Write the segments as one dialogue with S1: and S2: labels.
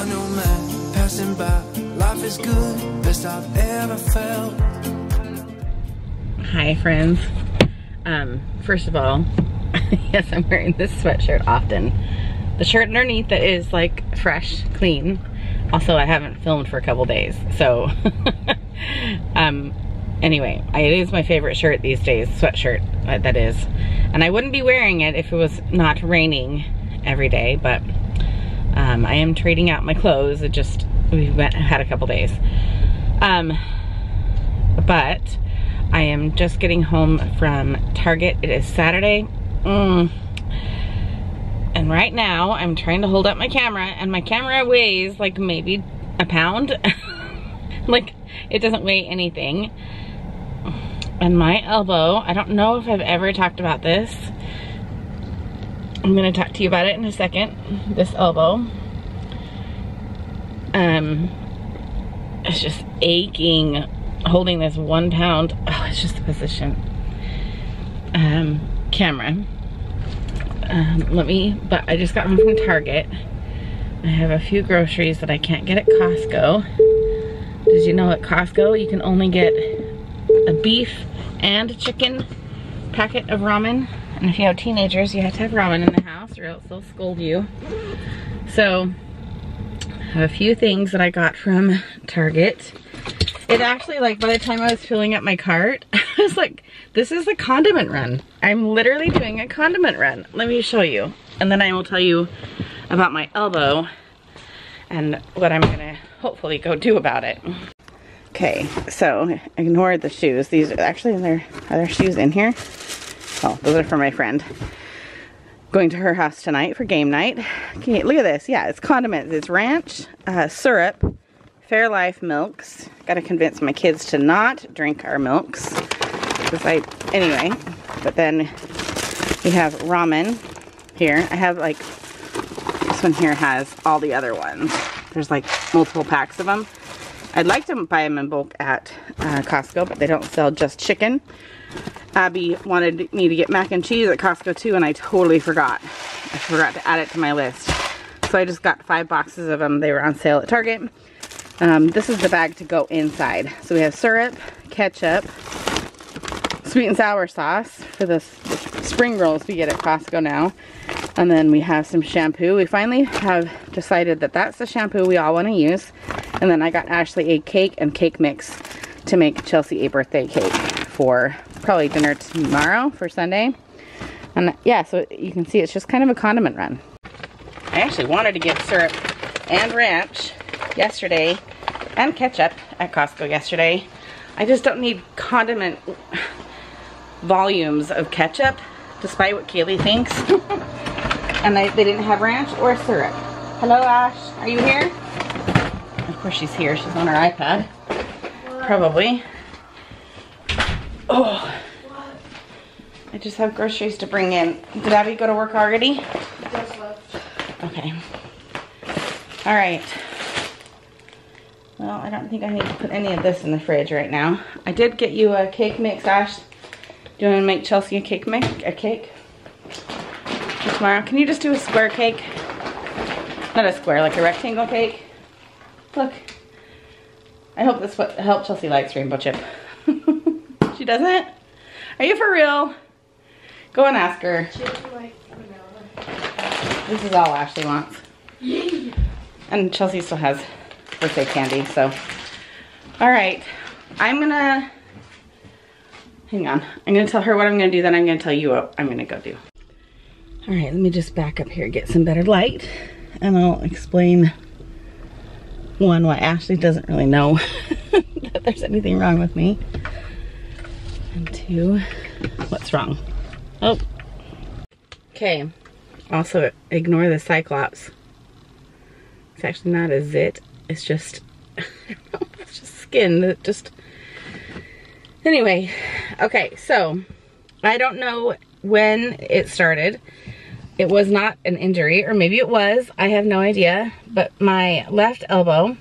S1: A new man passing by. Life is good, best I've ever felt.
S2: Hi friends. Um, first of all, yes, I'm wearing this sweatshirt often. The shirt underneath that is like fresh, clean. Also, I haven't filmed for a couple days, so um, anyway, it is my favorite shirt these days, sweatshirt, uh, that is. And I wouldn't be wearing it if it was not raining every day, but um, I am trading out my clothes. It just, we went, had a couple days. Um, but I am just getting home from Target. It is Saturday. Mm. And right now, I'm trying to hold up my camera, and my camera weighs like maybe a pound. like, it doesn't weigh anything. And my elbow, I don't know if I've ever talked about this. I'm gonna talk to you about it in a second. This elbow. Um, it's just aching holding this one pound. Oh, it's just the position. Um, camera. Um, let me, but I just got home from Target. I have a few groceries that I can't get at Costco. Did you know at Costco you can only get a beef and a chicken packet of ramen? And if you have teenagers, you have to have ramen in the house or else they'll scold you. So, a few things that I got from Target. It actually, like, by the time I was filling up my cart, I was like, this is a condiment run. I'm literally doing a condiment run. Let me show you. And then I will tell you about my elbow and what I'm gonna hopefully go do about it. Okay, so ignore the shoes. These are actually, there are there shoes in here? Oh, those are for my friend. Going to her house tonight for game night. Okay, look at this. Yeah, it's condiments. It's ranch, uh, syrup, Fairlife milks. Gotta convince my kids to not drink our milks. Because I, anyway, but then we have ramen here. I have like, this one here has all the other ones. There's like multiple packs of them. I'd like to buy them in bulk at uh, Costco, but they don't sell just chicken. Abby wanted me to get mac and cheese at Costco too, and I totally forgot. I forgot to add it to my list. So I just got five boxes of them. They were on sale at Target. Um, this is the bag to go inside. So we have syrup, ketchup, sweet and sour sauce for the spring rolls we get at Costco now. And then we have some shampoo. We finally have decided that that's the shampoo we all want to use. And then I got Ashley a cake and cake mix to make Chelsea a birthday cake for probably dinner tomorrow for Sunday. And yeah, so you can see it's just kind of a condiment run. I actually wanted to get syrup and ranch yesterday and ketchup at Costco yesterday. I just don't need condiment volumes of ketchup, despite what Kaylee thinks. and they, they didn't have ranch or syrup. Hello, Ash. Are you here? Of course she's here. She's on her iPad. Probably. Oh. I just have groceries to bring in. Did Abby go to work already? Okay. All right. Well, I don't think I need to put any of this in the fridge right now. I did get you a cake mix, Ash. Do you want to make Chelsea a cake mix? A cake? For tomorrow. Can you just do a square cake? Not a square, like a rectangle cake. Look. I hope this what help Chelsea likes rainbow chip. Doesn't? It? Are you for real? Go and ask her. This is all Ashley wants. and Chelsea still has birthday candy, so. All right, I'm gonna, hang on. I'm gonna tell her what I'm gonna do, then I'm gonna tell you what I'm gonna go do. All right, let me just back up here, get some better light, and I'll explain one, why Ashley doesn't really know that there's anything wrong with me. And two, what's wrong? Oh. Okay, also ignore the Cyclops. It's actually not a zit, it's just, it's just skin that just, anyway. Okay, so I don't know when it started. It was not an injury, or maybe it was, I have no idea. But my left elbow,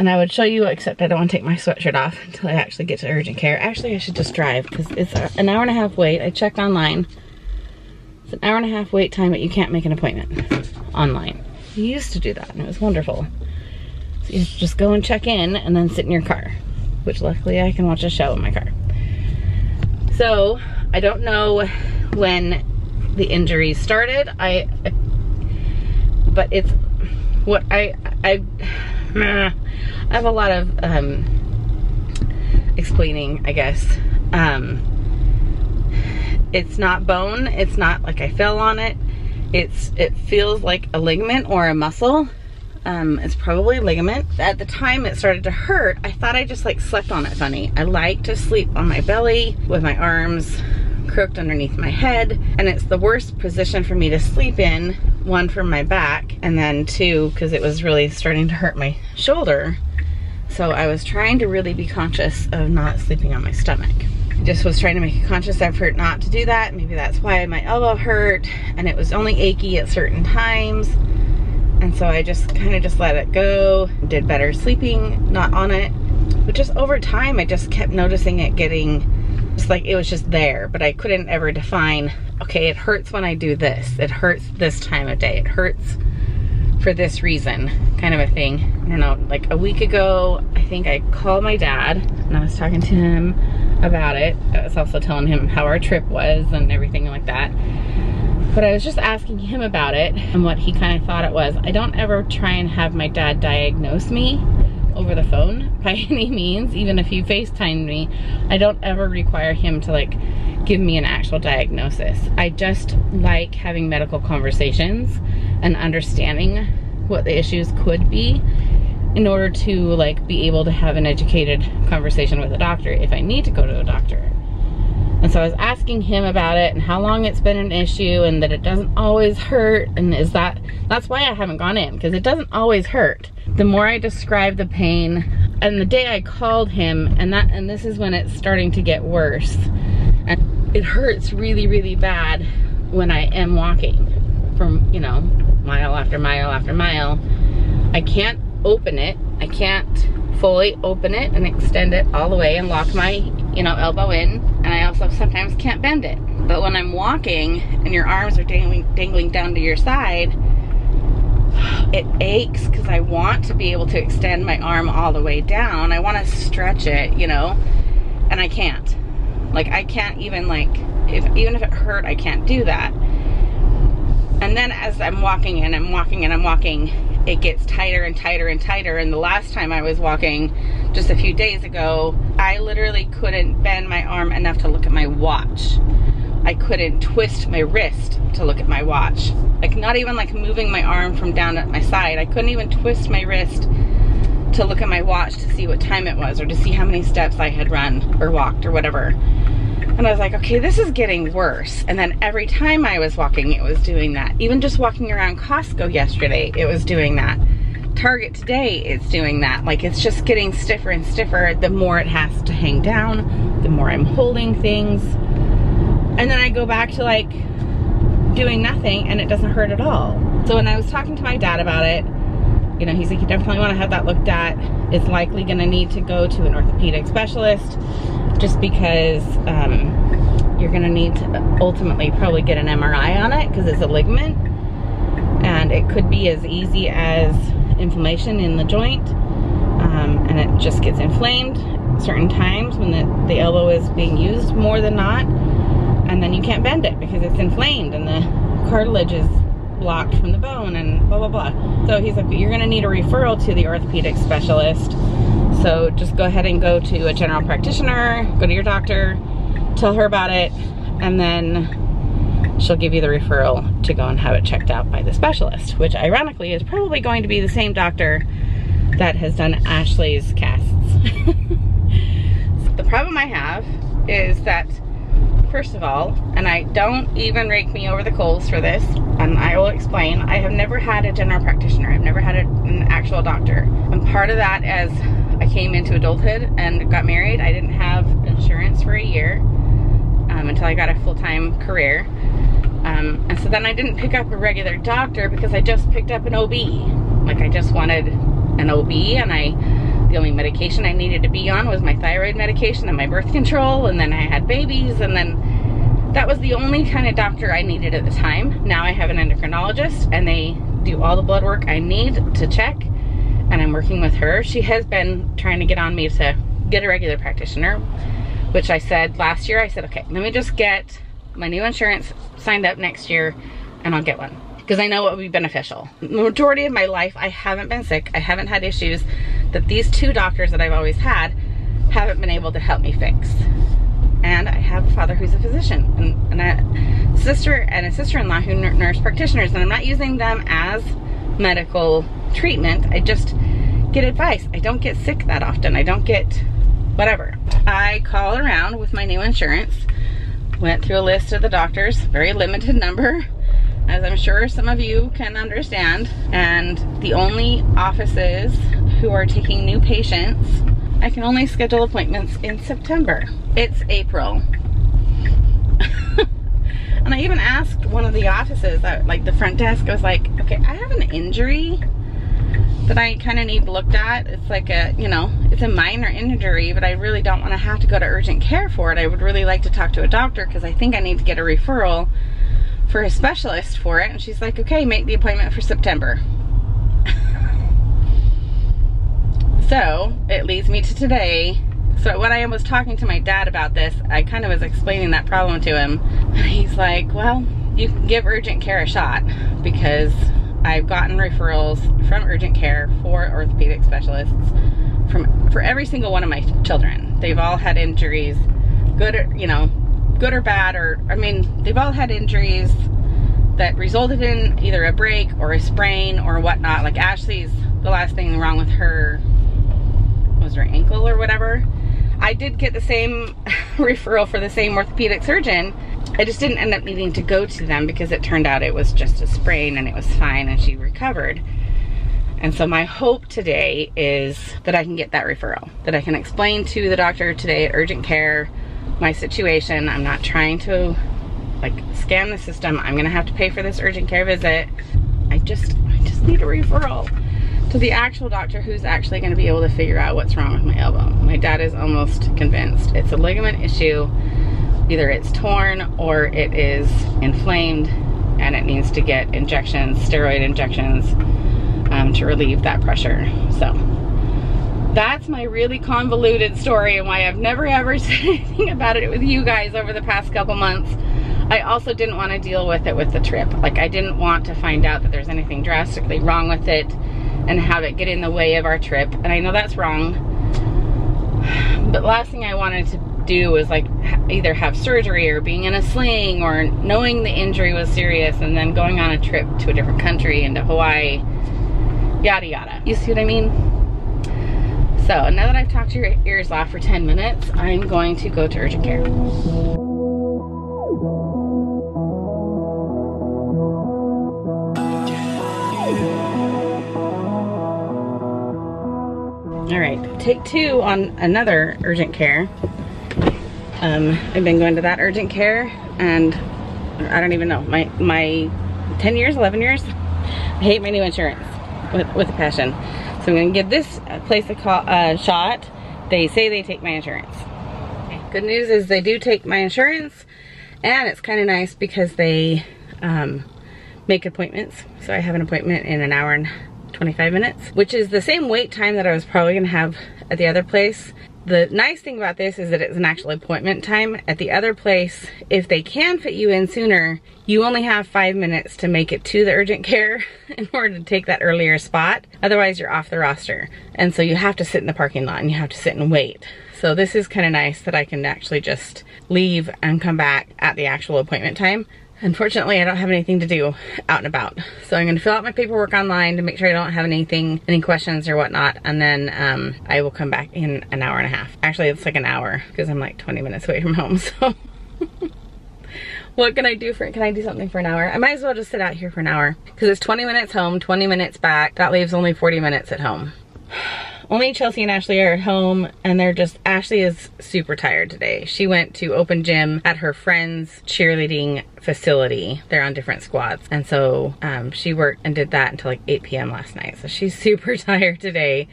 S2: and I would show you, except I don't want to take my sweatshirt off until I actually get to urgent care. Actually, I should just drive, because it's an hour and a half wait. I checked online. It's an hour and a half wait time, but you can't make an appointment online. He used to do that and it was wonderful. So you just go and check in and then sit in your car, which luckily I can watch a show in my car. So I don't know when the injury started. I, but it's what I, I, I have a lot of um, explaining, I guess. Um, it's not bone. It's not like I fell on it. It's it feels like a ligament or a muscle. Um, it's probably ligament. At the time it started to hurt, I thought I just like slept on it funny. I like to sleep on my belly with my arms crooked underneath my head and it's the worst position for me to sleep in one for my back and then two because it was really starting to hurt my shoulder so I was trying to really be conscious of not sleeping on my stomach just was trying to make a conscious effort not to do that. Maybe that's why my elbow hurt and it was only achy at certain times. And so I just kind of just let it go, did better sleeping, not on it. But just over time, I just kept noticing it getting, just like it was just there, but I couldn't ever define, okay, it hurts when I do this. It hurts this time of day. It hurts for this reason, kind of a thing. I don't know, like a week ago, I think I called my dad and I was talking to him about it. I was also telling him how our trip was and everything like that. But I was just asking him about it and what he kind of thought it was. I don't ever try and have my dad diagnose me over the phone by any means, even if you FaceTime me. I don't ever require him to like give me an actual diagnosis. I just like having medical conversations and understanding what the issues could be in order to like be able to have an educated conversation with a doctor if I need to go to a doctor. And so I was asking him about it and how long it's been an issue and that it doesn't always hurt and is that, that's why I haven't gone in because it doesn't always hurt. The more I describe the pain and the day I called him and that, and this is when it's starting to get worse. And it hurts really, really bad when I am walking from, you know, mile after mile after mile. I can't open it. I can't fully open it and extend it all the way and lock my, you know, elbow in. And I also sometimes can't bend it. But when I'm walking and your arms are dangling, dangling down to your side, it aches because I want to be able to extend my arm all the way down. I want to stretch it, you know, and I can't. Like I can't even like, if even if it hurt, I can't do that. And then as I'm walking and I'm walking and I'm walking, it gets tighter and tighter and tighter. And the last time I was walking, just a few days ago, I literally couldn't bend my arm enough to look at my watch. I couldn't twist my wrist to look at my watch. Like not even like moving my arm from down at my side. I couldn't even twist my wrist to look at my watch to see what time it was or to see how many steps I had run or walked or whatever. And I was like, okay, this is getting worse. And then every time I was walking, it was doing that. Even just walking around Costco yesterday, it was doing that. Target today, it's doing that. Like it's just getting stiffer and stiffer the more it has to hang down, the more I'm holding things. And then I go back to like doing nothing and it doesn't hurt at all. So when I was talking to my dad about it, you know, he's like, you definitely want to have that looked at. It's likely going to need to go to an orthopedic specialist just because um, you're gonna need to ultimately probably get an MRI on it because it's a ligament and it could be as easy as inflammation in the joint um, and it just gets inflamed certain times when the, the elbow is being used more than not and then you can't bend it because it's inflamed and the cartilage is blocked from the bone and blah blah blah so he's like you're gonna need a referral to the orthopedic specialist so just go ahead and go to a general practitioner, go to your doctor, tell her about it, and then she'll give you the referral to go and have it checked out by the specialist, which ironically is probably going to be the same doctor that has done Ashley's casts. the problem I have is that first of all, and I don't even rake me over the coals for this, and I will explain, I have never had a general practitioner. I've never had a, an actual doctor. And part of that as I came into adulthood and got married, I didn't have insurance for a year um, until I got a full-time career. Um, and so then I didn't pick up a regular doctor because I just picked up an OB. Like I just wanted an OB and I the only medication I needed to be on was my thyroid medication and my birth control and then I had babies and then that was the only kind of doctor I needed at the time. Now I have an endocrinologist and they do all the blood work I need to check and I'm working with her. She has been trying to get on me to get a regular practitioner, which I said last year, I said, okay, let me just get my new insurance signed up next year and I'll get one because I know it would be beneficial. The majority of my life, I haven't been sick. I haven't had issues that these two doctors that I've always had haven't been able to help me fix. And I have a father who's a physician and, and a sister and a sister-in-law who are nurse practitioners. And I'm not using them as medical treatment. I just get advice. I don't get sick that often. I don't get whatever. I call around with my new insurance, went through a list of the doctors, very limited number, as I'm sure some of you can understand. And the only offices who are taking new patients, I can only schedule appointments in September. It's April. and I even asked one of the offices, that, like the front desk, I was like, okay, I have an injury that I kind of need looked at. It's like a, you know, it's a minor injury, but I really don't want to have to go to urgent care for it. I would really like to talk to a doctor because I think I need to get a referral for a specialist for it. And she's like, okay, make the appointment for September. so it leads me to today. So when I was talking to my dad about this, I kind of was explaining that problem to him. He's like, well, you can give urgent care a shot because I've gotten referrals from urgent care for orthopedic specialists from for every single one of my children. They've all had injuries, good you know, good or bad, or I mean, they've all had injuries that resulted in either a break or a sprain or whatnot. Like Ashley's, the last thing wrong with her was her ankle or whatever. I did get the same referral for the same orthopedic surgeon I just didn't end up needing to go to them because it turned out it was just a sprain and it was fine and she recovered. And so my hope today is that I can get that referral, that I can explain to the doctor today at urgent care my situation. I'm not trying to like scam the system. I'm gonna have to pay for this urgent care visit. I just, I just need a referral to the actual doctor who's actually gonna be able to figure out what's wrong with my elbow. My dad is almost convinced it's a ligament issue either it's torn or it is inflamed and it needs to get injections, steroid injections um, to relieve that pressure. So that's my really convoluted story and why I've never ever said anything about it with you guys over the past couple months. I also didn't want to deal with it with the trip. Like I didn't want to find out that there's anything drastically wrong with it and have it get in the way of our trip. And I know that's wrong. But last thing I wanted to do was like either have surgery or being in a sling or knowing the injury was serious and then going on a trip to a different country into Hawaii, yada yada. You see what I mean? So now that I've talked to your ears off for 10 minutes, I'm going to go to urgent care. All right, take two on another urgent care. Um, I've been going to that urgent care and I don't even know, my, my 10 years, 11 years, I hate my new insurance with, with a passion. So I'm gonna give this place a call, uh, shot. They say they take my insurance. Good news is they do take my insurance and it's kind of nice because they um, make appointments. So I have an appointment in an hour and 25 minutes, which is the same wait time that I was probably gonna have at the other place. The nice thing about this is that it's an actual appointment time. At the other place, if they can fit you in sooner, you only have five minutes to make it to the urgent care in order to take that earlier spot. Otherwise, you're off the roster. And so you have to sit in the parking lot and you have to sit and wait. So this is kind of nice that I can actually just leave and come back at the actual appointment time. Unfortunately, I don't have anything to do out and about. So I'm gonna fill out my paperwork online to make sure I don't have anything, any questions or whatnot. And then um, I will come back in an hour and a half. Actually, it's like an hour because I'm like 20 minutes away from home, so. what can I do for, can I do something for an hour? I might as well just sit out here for an hour because it's 20 minutes home, 20 minutes back. That leaves only 40 minutes at home. only Chelsea and Ashley are at home and they're just, Ashley is super tired today. She went to open gym at her friend's cheerleading facility. They're on different squads. And so um, she worked and did that until like 8 p.m. last night. So she's super tired today.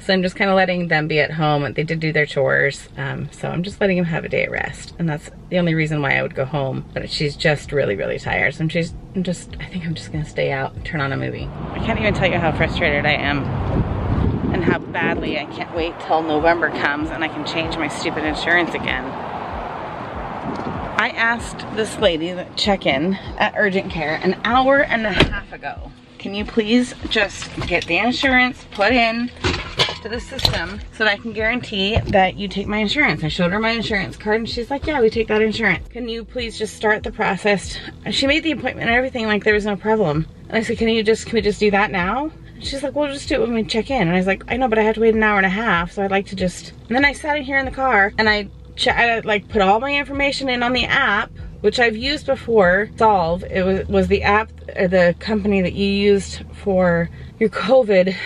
S2: So I'm just kind of letting them be at home. They did do their chores. Um, so I'm just letting them have a day of rest. And that's the only reason why I would go home. But she's just really, really tired. So I'm just, I'm just, I think I'm just gonna stay out turn on a movie. I can't even tell you how frustrated I am and how badly I can't wait till November comes and I can change my stupid insurance again. I asked this lady that check in at urgent care an hour and a half ago. Can you please just get the insurance put in to the system so that I can guarantee that you take my insurance. I showed her my insurance card and she's like, yeah, we take that insurance. Can you please just start the process? She made the appointment and everything like there was no problem. And I said, can you just, can we just do that now? She's like, we'll just do it when we check in. And I was like, I know, but I have to wait an hour and a half. So I'd like to just, and then I sat in here in the car and I, I like put all my information in on the app which I've used before, Solv. It was, was the app, uh, the company that you used for your COVID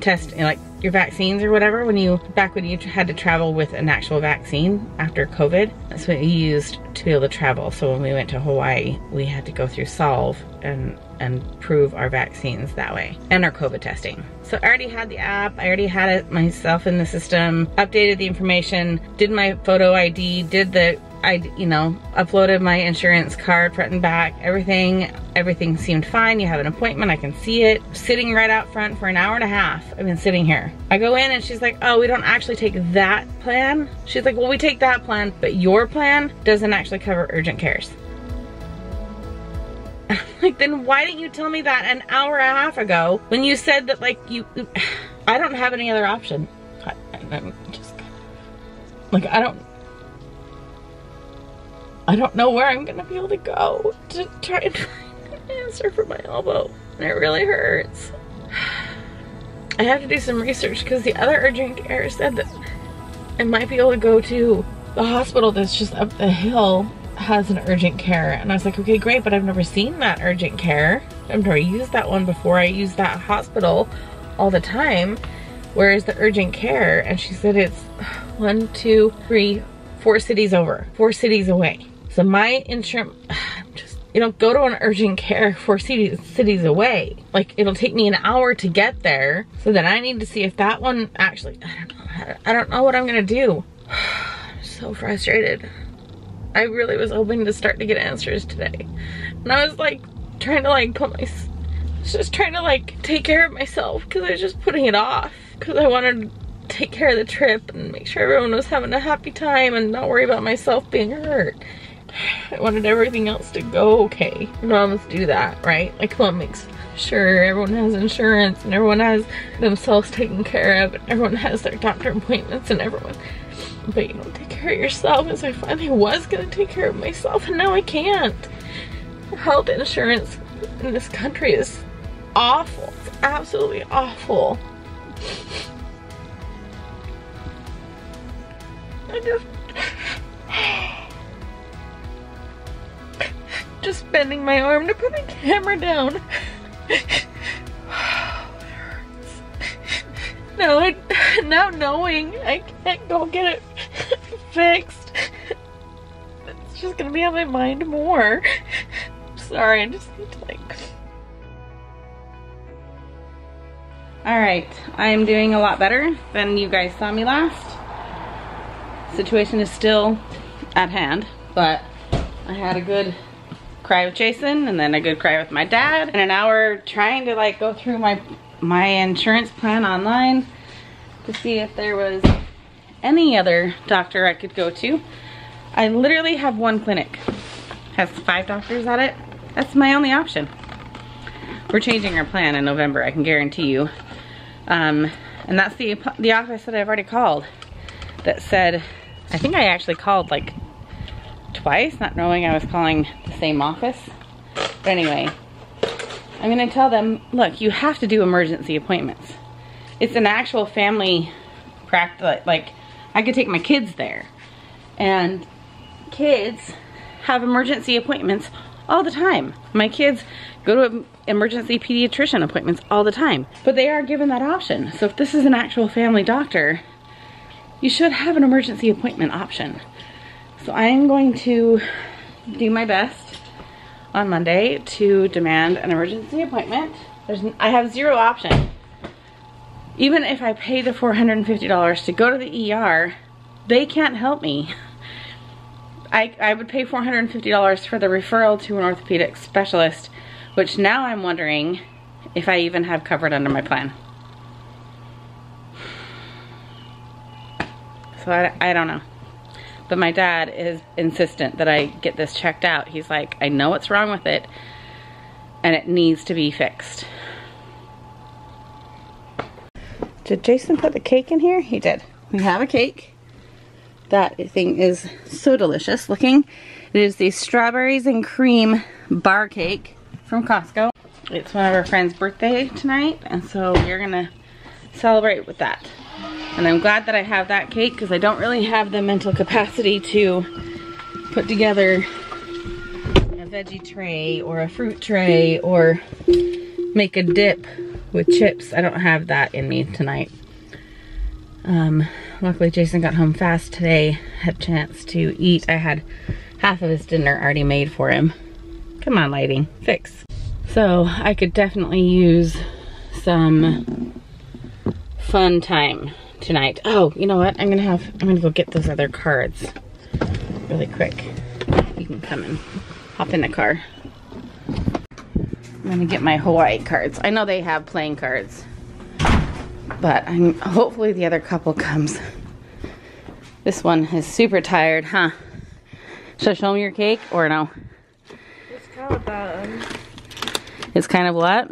S2: test, like your vaccines or whatever, when you, back when you had to travel with an actual vaccine after COVID, that's what you used to be able to travel. So when we went to Hawaii, we had to go through Solv and and prove our vaccines that way and our COVID testing. So I already had the app, I already had it myself in the system, updated the information, did my photo ID, did the I, you know, uploaded my insurance card front and back, everything, everything seemed fine. You have an appointment, I can see it. Sitting right out front for an hour and a half. I've been sitting here. I go in and she's like, oh, we don't actually take that plan. She's like, well, we take that plan, but your plan doesn't actually cover urgent cares. like, then why didn't you tell me that an hour and a half ago when you said that, like, you, I don't have any other option. I, I'm just, like, I don't, I don't know where I'm gonna be able to go to try and find an answer for my elbow. And it really hurts. I have to do some research because the other urgent care said that I might be able to go to the hospital that's just up the hill has an urgent care. And I was like, okay, great, but I've never seen that urgent care. I've never used that one before. I use that hospital all the time. Where is the urgent care, and she said it's one, two, three, four cities over, four cities away. So my insurance, just, you know, go to an urgent care four cities, cities away. Like it'll take me an hour to get there. So then I need to see if that one actually, I don't know, I don't know what I'm gonna do. I'm so frustrated. I really was hoping to start to get answers today. And I was like trying to like put my, just trying to like take care of myself because I was just putting it off because I wanted to take care of the trip and make sure everyone was having a happy time and not worry about myself being hurt. I wanted everything else to go okay. Moms do that, right? Like mom makes sure everyone has insurance and everyone has themselves taken care of and everyone has their doctor appointments and everyone but you don't take of yourself and so I finally was gonna take care of myself and now I can't. Health insurance in this country is awful. It's absolutely awful. I just just bending my arm to put the camera down. now now knowing I can't go get it fixed. It's just gonna be on my mind more. Sorry, I just need to like. Alright, I am doing a lot better than you guys saw me last. Situation is still at hand, but I had a good cry with Jason and then a good cry with my dad and an hour trying to like go through my my insurance plan online to see if there was any other doctor I could go to. I literally have one clinic. Has five doctors at it. That's my only option. We're changing our plan in November, I can guarantee you. Um, and that's the, the office that I've already called that said, I think I actually called like twice, not knowing I was calling the same office. But anyway, I'm gonna tell them, look, you have to do emergency appointments. It's an actual family practice, like I could take my kids there. And kids have emergency appointments all the time. My kids go to emergency pediatrician appointments all the time, but they are given that option. So if this is an actual family doctor, you should have an emergency appointment option. So I am going to do my best on Monday to demand an emergency appointment. There's, I have zero option. Even if I pay the $450 to go to the ER, they can't help me. I, I would pay $450 for the referral to an orthopedic specialist, which now I'm wondering if I even have covered under my plan. So I, I don't know. But my dad is insistent that I get this checked out. He's like, I know what's wrong with it and it needs to be fixed. Did Jason put the cake in here? He did. We have a cake. That thing is so delicious looking. It is the strawberries and cream bar cake from Costco. It's one of our friend's birthday tonight, and so we're gonna celebrate with that. And I'm glad that I have that cake because I don't really have the mental capacity to put together a veggie tray or a fruit tray or make a dip with chips. I don't have that in me tonight. Um, luckily Jason got home fast today, had a chance to eat. I had half of his dinner already made for him. Come on, lighting, fix. So I could definitely use some fun time tonight. Oh, you know what? I'm gonna have, I'm gonna go get those other cards really quick. You can come and hop in the car. I'm gonna get my Hawaii cards. I know they have playing cards, but I'm hopefully the other couple comes. This one is super tired, huh? Should I show them your cake or no?
S3: It's kind of bad.
S2: It's kind of what?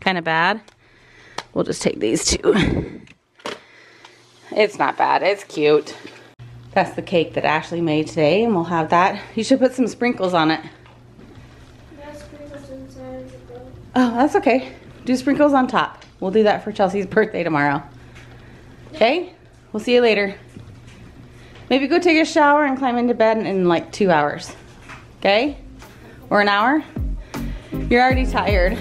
S2: Kind of bad? We'll just take these two. It's not bad, it's cute. That's the cake that Ashley made today and we'll have that. You should put some sprinkles on it. Oh, that's okay. Do sprinkles on top. We'll do that for Chelsea's birthday tomorrow. Okay? We'll see you later. Maybe go take a shower and climb into bed in like two hours. Okay? Or an hour? You're already tired.